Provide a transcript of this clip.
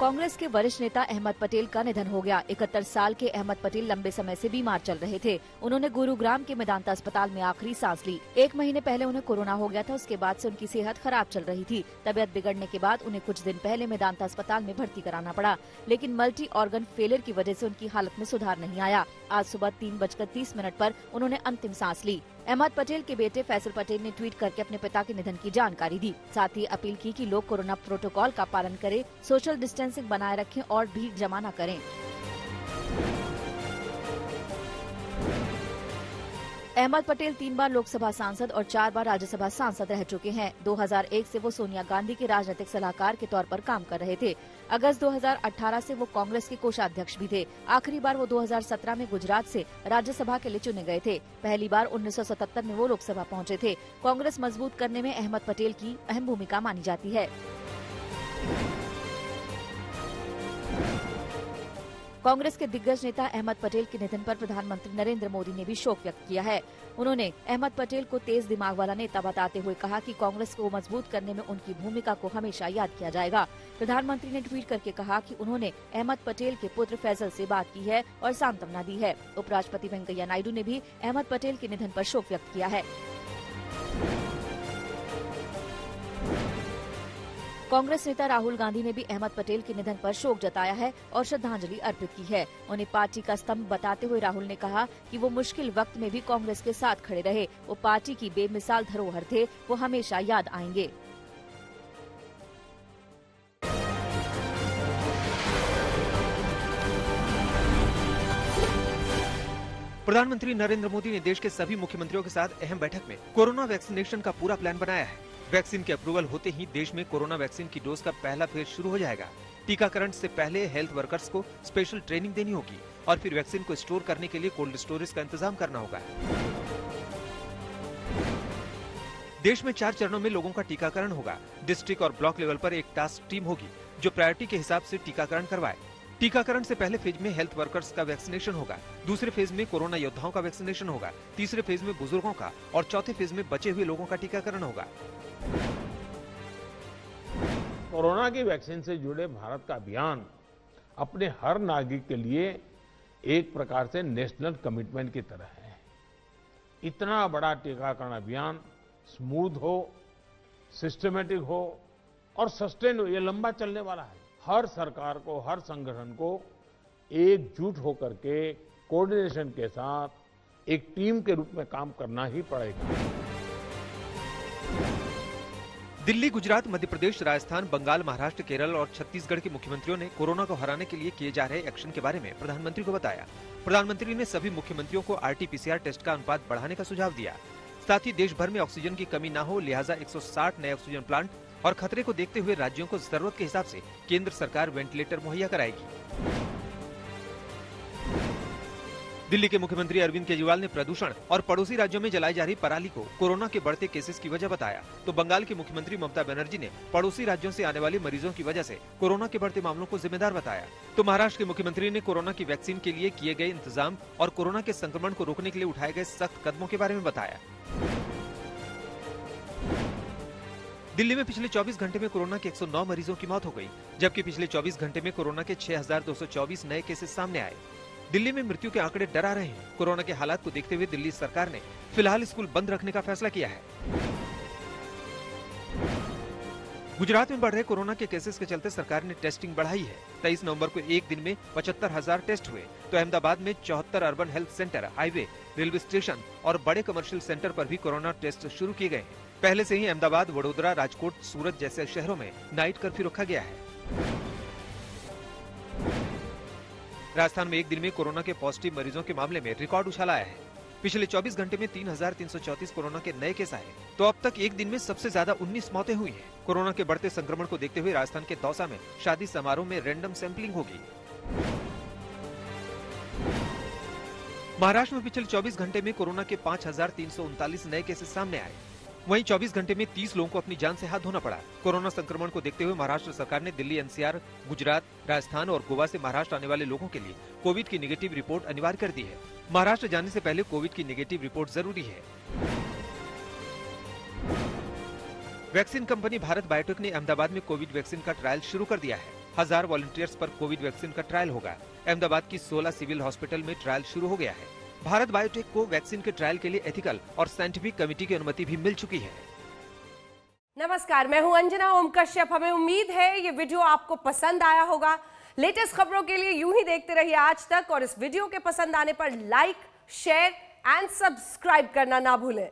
कांग्रेस के वरिष्ठ नेता अहमद पटेल का निधन हो गया। इकहत्तर साल के अहमद पटेल लंबे समय से बीमार चल रहे थे। उन्होंने गुरुग्राम के मेदांता अस्पताल में आखिरी सांस ली। एक महीने पहले उन्हें कोरोना हो गया था। उसके बाद से उनकी सेहत खराब चल रही थी। तबियत बिगड़ने के बाद उन्हें कुछ दिन पहले मेदांता अस्पताल में भर्ती कराना पड़ा। लेकिन मल्टी ऑर्गन फेलियर की वजह से उनकी हालत में सुधार नहीं आया। आज सुबह तीन बजकर तीस मिनट पर उन्होंने अंतिम सांस ली। अहमद पटेल के बेटे फैसल पटेल ने ट्वीट करके अपने पिता के निधन की जानकारी दी। साथ ही अपील की कि लोग कोरोना प्रोटोकॉल का पालन करें, सोशल डिस्टेंसिंग बनाए रखें और भीड़ जमा न करें। अहमद पटेल तीन बार लोकसभा सांसद और चार बार राज्यसभा सांसद रह चुके हैं। 2001 से वो सोनिया गांधी के राजनीतिक सलाहकार के तौर पर काम कर रहे थे। अगस्त 2018 से वो कांग्रेस के कोषाध्यक्ष भी थे। आखिरी बार वो 2017 में गुजरात से राज्यसभा के लिए चुने गए थे। पहली बार 1977 में वो लोकसभा पहुँचे थे। कांग्रेस मज़बूत करने में अहमद पटेल की अहम भूमिका मानी जाती है। कांग्रेस के दिग्गज नेता अहमद पटेल के निधन पर प्रधानमंत्री नरेंद्र मोदी ने भी शोक व्यक्त किया है। उन्होंने अहमद पटेल को तेज दिमाग वाला नेता बताते हुए कहा कि कांग्रेस को मज़बूत करने में उनकी भूमिका को हमेशा याद किया जाएगा। प्रधानमंत्री ने ट्वीट करके कहा कि उन्होंने अहमद पटेल के पुत्र फैजल से बात की है और सांत्वना दी है। उपराष्ट्रपति वेंकैया नायडू ने भी अहमद पटेल के निधन पर शोक व्यक्त किया है। कांग्रेस नेता राहुल गांधी ने भी अहमद पटेल के निधन पर शोक जताया है और श्रद्धांजलि अर्पित की है। उन्हें पार्टी का स्तंभ बताते हुए राहुल ने कहा कि वो मुश्किल वक्त में भी कांग्रेस के साथ खड़े रहे। वो पार्टी की बेमिसाल धरोहर थे। वो हमेशा याद आएँगे। प्रधानमंत्री नरेंद्र मोदी ने देश के सभी मुख्यमंत्रियों के साथ अहम बैठक में कोरोना वैक्सीनेशन का पूरा प्लान बनाया है। वैक्सीन के अप्रूवल होते ही देश में कोरोना वैक्सीन की डोज का पहला फ़ेज़ शुरू हो जाएगा। टीकाकरण से पहले हेल्थ वर्कर्स को स्पेशल ट्रेनिंग देनी होगी और फिर वैक्सीन को स्टोर करने के लिए कोल्ड स्टोरेज का इंतज़ाम करना होगा। देश में चार चरणों में लोगों का टीकाकरण होगा। डिस्ट्रिक्ट और ब्लॉक लेवल पर एक टास्क टीम होगी, जो प्रायोरिटी के हिसाब से टीकाकरण करवाए। टीकाकरण से पहले फ़ेज़ में हेल्थ वर्कर्स का वैक्सीनेशन होगा। दूसरे फ़ेज़ में कोरोना योद्धाओं का वैक्सीनेशन होगा। तीसरे फ़ेज़ में बुज़ुर्गों का और चौथे फ़ेज़ में बचे हुए लोगों का टीकाकरण होगा। कोरोना की वैक्सीन से जुड़े भारत का अभियान अपने हर नागरिक के लिए एक प्रकार से नेशनल कमिटमेंट की तरह है। इतना बड़ा टीकाकरण अभियान स्मूथ हो सिस्टमेटिक हो और सस्टेन हो, ये लंबा चलने वाला है। हर सरकार को, हर संगठन को एकजुट होकर के कोऑर्डिनेशन के साथ एक टीम के रूप में काम करना ही पड़ेगा। दिल्ली, गुजरात मध्य प्रदेश राजस्थान, बंगाल, महाराष्ट्र, केरल और छत्तीसगढ़ के मुख्यमंत्रियों ने कोरोना को हराने के लिए किए जा रहे एक्शन के बारे में प्रधानमंत्री को बताया। प्रधानमंत्री ने सभी मुख्यमंत्रियों को आरटीपीसीआर टेस्ट का अनुपात बढ़ाने का सुझाव दिया। साथ ही देश भर में ऑक्सीजन की कमी न हो, लिहाजा 160 नए ऑक्सीजन प्लांट और खतरे को देखते हुए राज्यों को ज़रूरत के हिसाब से केंद्र सरकार वेंटिलेटर मुहैया कराएगी। दिल्ली के मुख्यमंत्री अरविंद केजरीवाल ने प्रदूषण और पड़ोसी राज्यों में जलाई जा रही पराली को कोरोना के बढ़ते केसेस की वजह बताया। तो बंगाल की मुख्यमंत्री ममता बनर्जी ने पड़ोसी राज्यों से आने वाले मरीजों की वजह से कोरोना के बढ़ते मामलों को जिम्मेदार बताया। तो महाराष्ट्र के मुख्यमंत्री ने कोरोना की वैक्सीन के लिए किए गए इंतज़ाम और कोरोना के संक्रमण को रोकने के लिए उठाए गए सख्त कदमों के बारे में बताया। दिल्ली में पिछले 24 घंटे में कोरोना के 109 मरीजों की मौत हो गई जबकि पिछले 24 घंटे में कोरोना के 6,224 नए केसेस सामने आए। दिल्ली में मृत्यु के आंकड़े डरा रहे हैं। कोरोना के हालात को देखते हुए दिल्ली सरकार ने फ़िलहाल स्कूल बंद रखने का फैसला किया है। गुजरात में बढ़ रहे कोरोना के केसेस के चलते सरकार ने टेस्टिंग बढ़ाई है। तेईस नवंबर को एक दिन में पचहत्तर हज़ार टेस्ट हुए तो अहमदाबाद में चौहत्तर urban health centre highway railway station और बड़े कमर्शियल सेंटर पर भी कोरोना टेस्ट शुरू किए गए हैं। पहले से ही अहमदाबाद वडोदरा राजकोट सूरत जैसे शहरों में नाइट कर्फ्यू रखा गया है। राजस्थान में एक दिन में कोरोना के पॉजिटिव मरीजों के मामले में रिकॉर्ड उछाल आया है। पिछले 24 घंटे में 3,334 कोरोना के नए केस आए। तो अब तक एक दिन में सबसे ज़्यादा 19 मौतें हुई हैं। कोरोना के बढ़ते संक्रमण को देखते हुए राजस्थान के दौसा में शादी समारोह में रैंडम सैंपलिंग होगी। महाराष्ट्र में पिछले 24 घंटे में कोरोना के पाँच हज़ार तीन सौ उनतालीस नए केसेस सामने आए। वहीं 24 घंटे में 30 लोगों को अपनी जान से हाथ धोना पड़ा। कोरोना संक्रमण को देखते हुए महाराष्ट्र सरकार ने दिल्ली, एनसीआर, गुजरात, राजस्थान और गोवा से महाराष्ट्र आने वाले लोगों के लिए कोविड की निगेटिव रिपोर्ट अनिवार्य कर दी है। महाराष्ट्र जाने से पहले कोविड की निगेटिव रिपोर्ट ज़रूरी है। वैक्सीन कंपनी भारत बायोटेक ने अहमदाबाद में कोविड वैक्सीन का ट्रायल शुरू कर दिया है। हज़ार वॉलंटियर्स पर कोविड वैक्सीन का ट्रायल होगा। अहमदाबाद की 16 सिविल हॉस्पिटल में ट्रायल शुरू हो गया है। भारत बायोटेक को वैक्सीन के ट्रायल के लिए एथिकल और साइंटिफिक कमेटी की अनुमति भी मिल चुकी है। नमस्कार, मैं हूँ अंजना ओम कश्यप हमें उम्मीद है ये वीडियो आपको पसंद आया होगा। लेटेस्ट खबरों के लिए यूँ ही देखते रहिए आज तक और इस वीडियो के पसंद आने पर लाइक, शेयर एंड सब्सक्राइब करना ना भूलें।